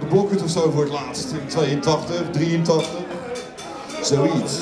de blokhut of zo voor het laatst. In 82, 83. Zoiets.